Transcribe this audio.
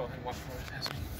go ahead and watch more. past me.